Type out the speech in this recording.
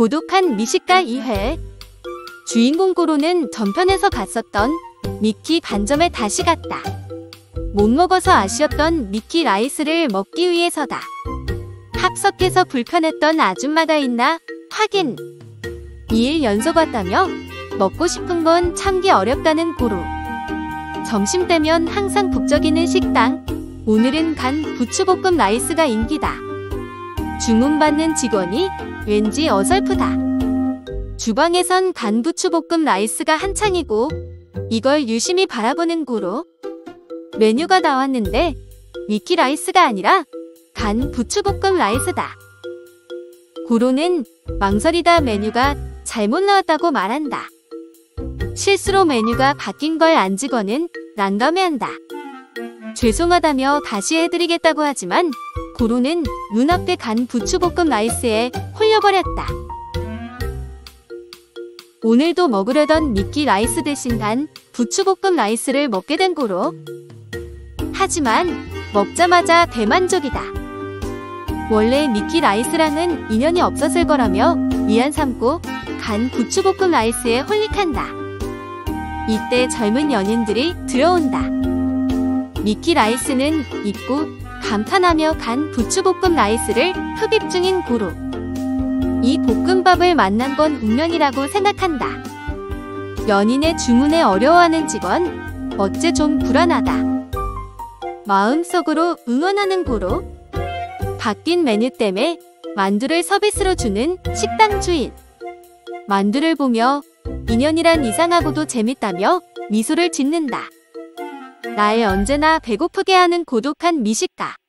고독한 미식가 2회 주인공 고로는 전편에서 갔었던 미키 반점에 다시 갔다. 못 먹어서 아쉬웠던 미키 라이스를 먹기 위해서다. 합석해서 불편했던 아줌마가 있나 확인. 2일 연속 왔다며 먹고 싶은 건 참기 어렵다는 고로. 점심 때면 항상 북적이는 식당. 오늘은 간 부추볶음 라이스가 인기다. 주문받는 직원이 왠지 어설프다. 주방에선 간 부추볶음 라이스가 한창이고 이걸 유심히 바라보는 고로 메뉴가 나왔는데 미키 라이스가 아니라 간 부추볶음 라이스다. 고로는 망설이다 메뉴가 잘못 나왔다고 말한다. 실수로 메뉴가 바뀐 걸 안 직원은 난감해한다. 죄송하다며 다시 해드리겠다고 하지만 고로는 눈앞에 간 부추볶음 라이스에 홀려버렸다. 오늘도 먹으려던 미키 라이스 대신 간 부추볶음 라이스를 먹게 된 고로. 하지만 먹자마자 대만족이다. 원래 미키 라이스랑은 인연이 없었을 거라며 위안 삼고 간 부추볶음 라이스에 holic한다. 이때 젊은 연인들이 들어온다. 미키 라이스는 입고 감탄하며 간 부추볶음 라이스를 흡입 중인 고로. 이 볶음밥을 만난 건 운명이라고 생각한다. 연인의 주문에 어려워하는 직원, 어째 좀 불안하다. 마음속으로 응원하는 고로. 바뀐 메뉴 때문에 만두를 서비스로 주는 식당 주인. 만두를 보며 인연이란 이상하고도 재밌다며 미소를 짓는다. 날 언제나 배고프게 하는 고독한 미식가.